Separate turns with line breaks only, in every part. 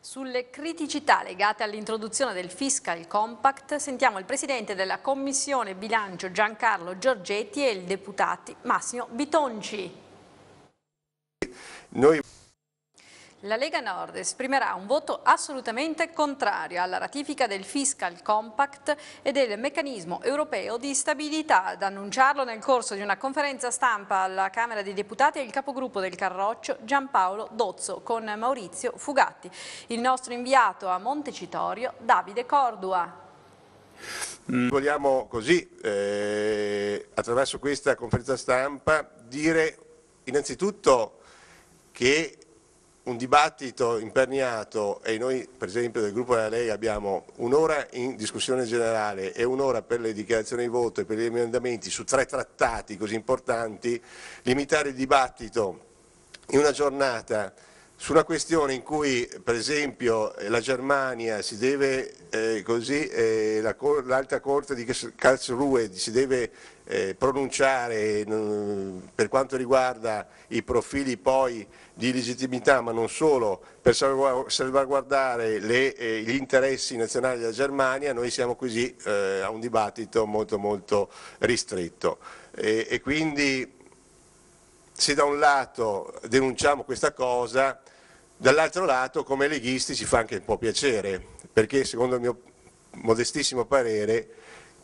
Sulle criticità legate all'introduzione del Fiscal Compact sentiamo il Presidente della Commissione Bilancio Giancarlo Giorgetti e il Deputato Massimo Bitonci. Noi la Lega Nord esprimerà un voto assolutamente contrario alla ratifica del Fiscal Compact e del meccanismo europeo di stabilità. Ad annunciarlo nel corso di una conferenza stampa alla Camera dei Deputati il capogruppo del Carroccio Giampaolo Dozzo con Maurizio Fugatti. Il nostro inviato a Montecitorio Davide Cordua.
Mm. Vogliamo così, eh, attraverso questa conferenza stampa, dire innanzitutto che un dibattito imperniato e noi per esempio del gruppo della Lega abbiamo un'ora in discussione generale e un'ora per le dichiarazioni di voto e per gli emendamenti su tre trattati così importanti, limitare il dibattito in una giornata su una questione in cui per esempio la Germania si deve, eh, così, eh, l'alta la corte di Karlsruhe si deve eh, pronunciare per quanto riguarda i profili poi di legittimità ma non solo per salvaguardare le, eh, gli interessi nazionali della Germania, noi siamo così eh, a un dibattito molto molto ristretto. E quindi se da un lato denunciamo questa cosa, dall'altro lato come leghisti ci fa anche un po' piacere, perché secondo il mio modestissimo parere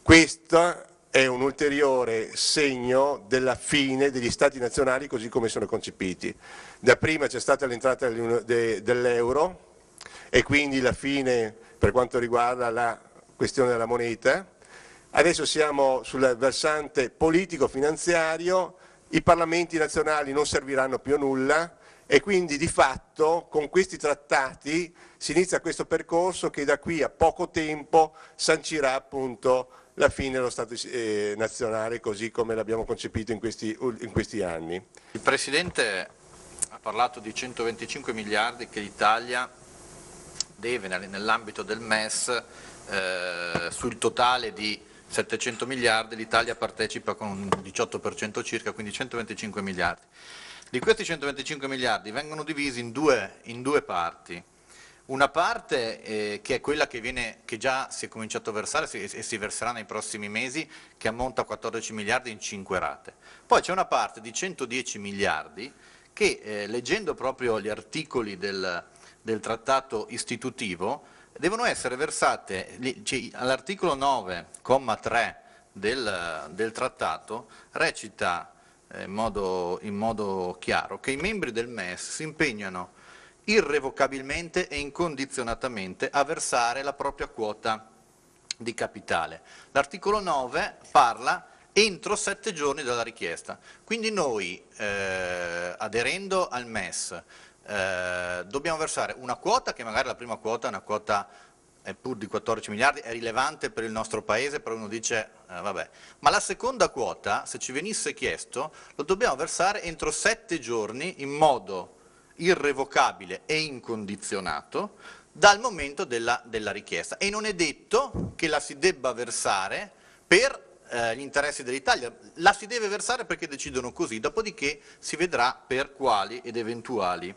questo è un ulteriore segno della fine degli stati nazionali così come sono concepiti. Da prima c'è stata l'entrata dell'euro e quindi la fine per quanto riguarda la questione della moneta, adesso siamo sul versante politico-finanziario i parlamenti nazionali non serviranno più a nulla e quindi di fatto con questi trattati si inizia questo percorso che da qui a poco tempo sancirà appunto la fine dello Stato eh, nazionale così come l'abbiamo concepito in questi, in questi anni.
Il Presidente ha parlato di 125 miliardi che l'Italia deve nell'ambito del MES eh, sul totale di 700 miliardi, l'Italia partecipa con un 18% circa, quindi 125 miliardi. Di questi 125 miliardi vengono divisi in due, in due parti. Una parte eh, che è quella che, viene, che, già si è cominciato a versare e si, si verserà nei prossimi mesi, che ammonta a 14 miliardi in 5 rate. Poi c'è una parte di 110 miliardi che, eh, leggendo proprio gli articoli del, del trattato istitutivo, devono essere versate, all'articolo 9,3 del, del, trattato recita eh, in, modo, in modo chiaro che i membri del MES si impegnano irrevocabilmente e incondizionatamente a versare la propria quota di capitale. L'articolo 9 parla entro sette giorni dalla richiesta, quindi noi eh, aderendo al MES eh, dobbiamo versare una quota che magari la prima quota è una quota pur di 14 miliardi, è rilevante per il nostro paese, però uno dice eh, vabbè, ma la seconda quota, se ci venisse chiesto, lo dobbiamo versare entro sette giorni in modo irrevocabile e incondizionato dal momento della, della richiesta. E non è detto che la si debba versare per eh, gli interessi dell'Italia, la si deve versare perché decidono così, dopodiché si vedrà per quali ed eventuali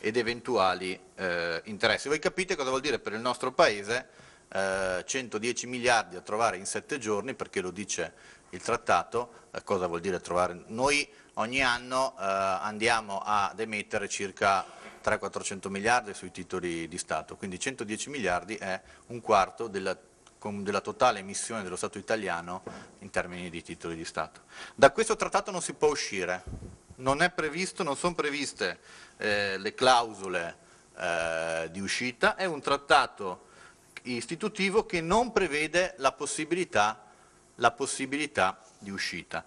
ed eventuali eh, interessi. Voi capite cosa vuol dire per il nostro Paese eh, 110 miliardi a trovare in sette giorni, perché lo dice il trattato, eh, cosa vuol dire trovare? Noi ogni anno eh, andiamo ad emettere circa 300-400 miliardi sui titoli di Stato, quindi 110 miliardi è un quarto della della totale emissione dello Stato italiano in termini di titoli di Stato. Da questo trattato non si può uscire, non, previsto, non sono previste eh, le clausole eh, di uscita, è un trattato istitutivo che non prevede la possibilità, la possibilità di uscita.